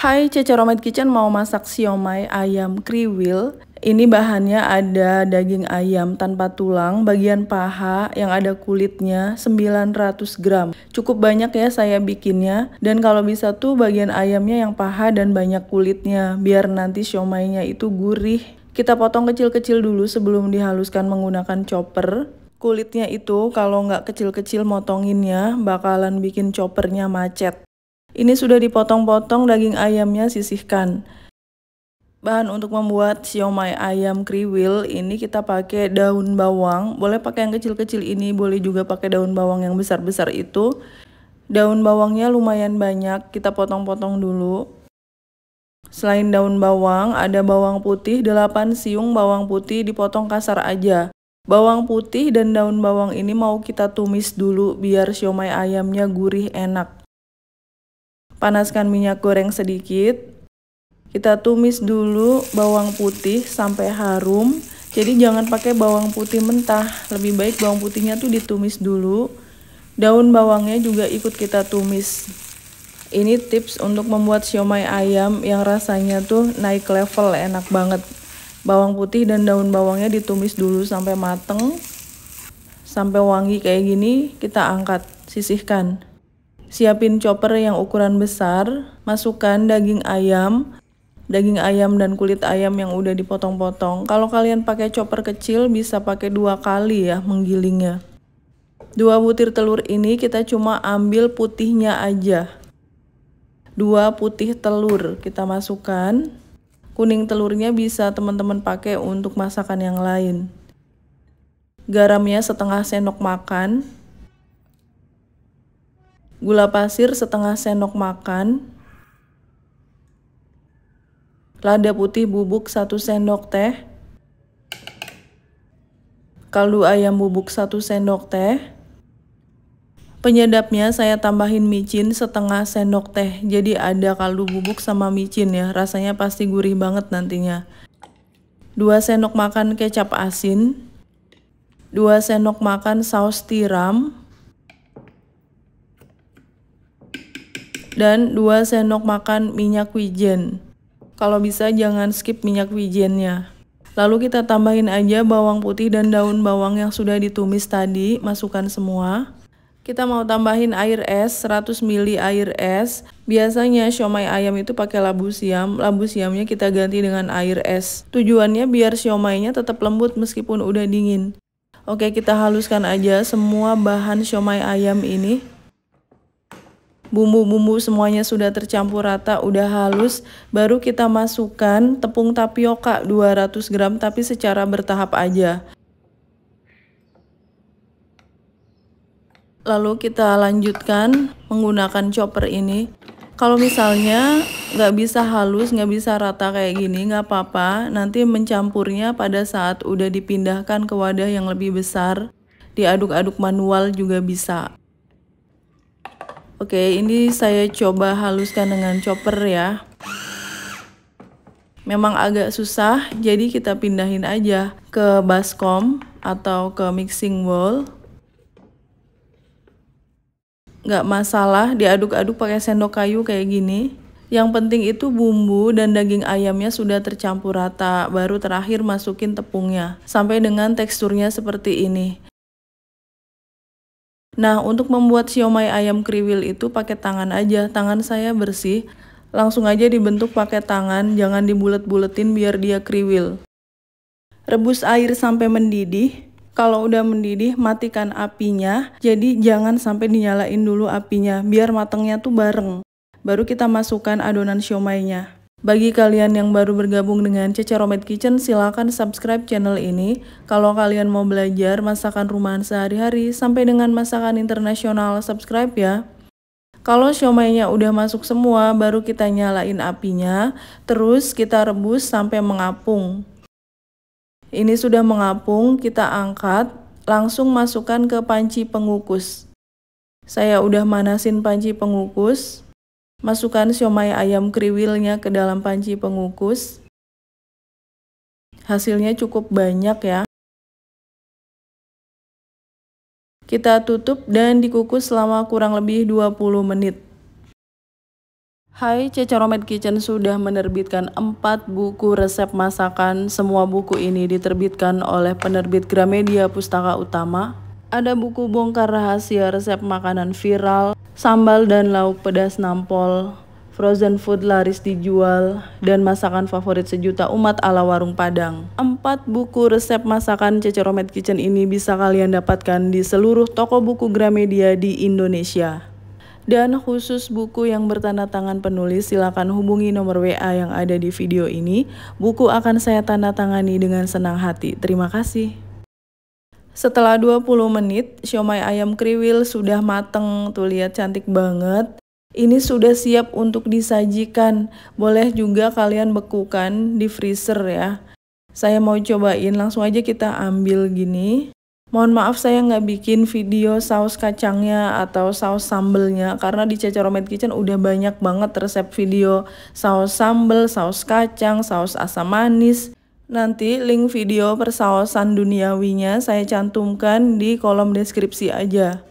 Hai Cece Romet Kitchen mau masak siomay ayam kriwil. Ini bahannya ada daging ayam tanpa tulang, bagian paha yang ada kulitnya 900 gram. Cukup banyak ya saya bikinnya. Dan kalau bisa tuh bagian ayamnya yang paha dan banyak kulitnya, biar nanti siomaynya itu gurih. Kita potong kecil-kecil dulu sebelum dihaluskan menggunakan chopper. Kulitnya itu kalau nggak kecil-kecil motonginnya bakalan bikin choppernya macet. Ini sudah dipotong-potong daging ayamnya sisihkan. Bahan untuk membuat siomay ayam kriwil ini kita pakai daun bawang. Boleh pakai yang kecil-kecil ini, boleh juga pakai daun bawang yang besar-besar itu. Daun bawangnya lumayan banyak, kita potong-potong dulu. Selain daun bawang, ada bawang putih 8 siung bawang putih dipotong kasar aja. Bawang putih dan daun bawang ini mau kita tumis dulu biar siomay ayamnya gurih enak. Panaskan minyak goreng sedikit. Kita tumis dulu bawang putih sampai harum. Jadi jangan pakai bawang putih mentah. Lebih baik bawang putihnya tuh ditumis dulu. Daun bawangnya juga ikut kita tumis. Ini tips untuk membuat siomay ayam yang rasanya tuh naik level enak banget. Bawang putih dan daun bawangnya ditumis dulu sampai mateng. Sampai wangi kayak gini kita angkat, sisihkan. Siapin chopper yang ukuran besar, masukkan daging ayam, daging ayam dan kulit ayam yang udah dipotong-potong. Kalau kalian pakai chopper kecil bisa pakai dua kali ya menggilingnya. Dua butir telur ini kita cuma ambil putihnya aja. Dua putih telur kita masukkan. Kuning telurnya bisa teman-teman pakai untuk masakan yang lain. Garamnya setengah sendok makan gula pasir setengah sendok makan, lada putih bubuk 1 sendok teh, kaldu ayam bubuk 1 sendok teh, penyedapnya saya tambahin micin setengah sendok teh, jadi ada kaldu bubuk sama micin ya, rasanya pasti gurih banget nantinya. 2 sendok makan kecap asin, 2 sendok makan saus tiram, dan 2 sendok makan minyak wijen. Kalau bisa jangan skip minyak wijennya. Lalu kita tambahin aja bawang putih dan daun bawang yang sudah ditumis tadi, masukkan semua. Kita mau tambahin air es, 100 ml air es. Biasanya siomay ayam itu pakai labu siam, labu siamnya kita ganti dengan air es. Tujuannya biar siomaynya tetap lembut meskipun udah dingin. Oke, kita haluskan aja semua bahan siomay ayam ini. Bumbu-bumbu semuanya sudah tercampur rata, udah halus. Baru kita masukkan tepung tapioka 200 gram tapi secara bertahap aja. Lalu kita lanjutkan menggunakan chopper ini. Kalau misalnya nggak bisa halus, nggak bisa rata kayak gini, nggak apa-apa. Nanti mencampurnya pada saat udah dipindahkan ke wadah yang lebih besar. Diaduk-aduk manual juga bisa. Oke, ini saya coba haluskan dengan chopper ya. Memang agak susah, jadi kita pindahin aja ke baskom atau ke mixing bowl. Gak masalah, diaduk-aduk pakai sendok kayu kayak gini. Yang penting itu bumbu dan daging ayamnya sudah tercampur rata, baru terakhir masukin tepungnya. Sampai dengan teksturnya seperti ini. Nah, untuk membuat siomay ayam kriwil itu pakai tangan aja. Tangan saya bersih. Langsung aja dibentuk pakai tangan, jangan dibulet-buletin biar dia kriwil. Rebus air sampai mendidih. Kalau udah mendidih, matikan apinya. Jadi jangan sampai dinyalain dulu apinya, biar matangnya tuh bareng. Baru kita masukkan adonan siomaynya. Bagi kalian yang baru bergabung dengan Cece Romet Kitchen, silakan subscribe channel ini. Kalau kalian mau belajar masakan rumahan sehari-hari sampai dengan masakan internasional, subscribe ya. Kalau siomaynya udah masuk semua, baru kita nyalain apinya, terus kita rebus sampai mengapung. Ini sudah mengapung, kita angkat, langsung masukkan ke panci pengukus. Saya udah manasin panci pengukus, Masukkan siomay ayam kriwilnya ke dalam panci pengukus. Hasilnya cukup banyak ya. Kita tutup dan dikukus selama kurang lebih 20 menit. Hai, Ceceromet Kitchen sudah menerbitkan 4 buku resep masakan. Semua buku ini diterbitkan oleh penerbit Gramedia Pustaka Utama. Ada buku bongkar rahasia resep makanan viral, sambal dan lauk pedas nampol, frozen food laris dijual, dan masakan favorit sejuta umat ala warung Padang. Empat buku resep masakan Ceceromet Kitchen ini bisa kalian dapatkan di seluruh toko buku Gramedia di Indonesia. Dan khusus buku yang bertanda tangan penulis, silakan hubungi nomor WA yang ada di video ini. Buku akan saya tanda tangani dengan senang hati. Terima kasih. Setelah 20 menit, siomay ayam kriwil sudah mateng. Tuh lihat cantik banget. Ini sudah siap untuk disajikan. Boleh juga kalian bekukan di freezer ya. Saya mau cobain, langsung aja kita ambil gini. Mohon maaf saya nggak bikin video saus kacangnya atau saus sambelnya karena di Ceceromet Kitchen udah banyak banget resep video saus sambel, saus kacang, saus asam manis. Nanti link video persausan duniawinya saya cantumkan di kolom deskripsi aja.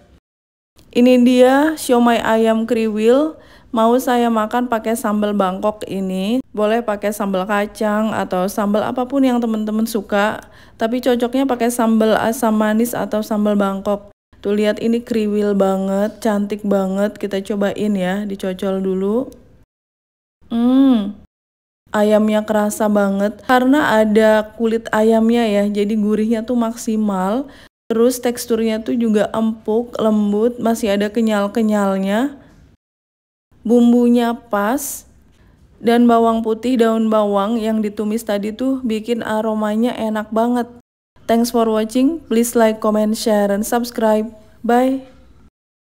Ini dia siomay ayam kriwil Mau saya makan pakai sambal Bangkok ini, boleh pakai sambal kacang atau sambal apa pun yang teman-teman suka, tapi cocoknya pakai sambal asam manis atau sambal Bangkok. Tuh lihat ini kriwil banget, cantik banget. Kita cobain ya, dicocol dulu. Ayamnya kerasa banget karena ada kulit ayamnya ya, jadi gurihnya tuh maksimal. Terus teksturnya tuh juga empuk, lembut, masih ada kenyal-kenyalnya bumbunya pas dan bawang putih daun bawang yang ditumis tadi tuh bikin aromanya enak banget. Thanks for watching. Please like, comment, share, and subscribe. Bye.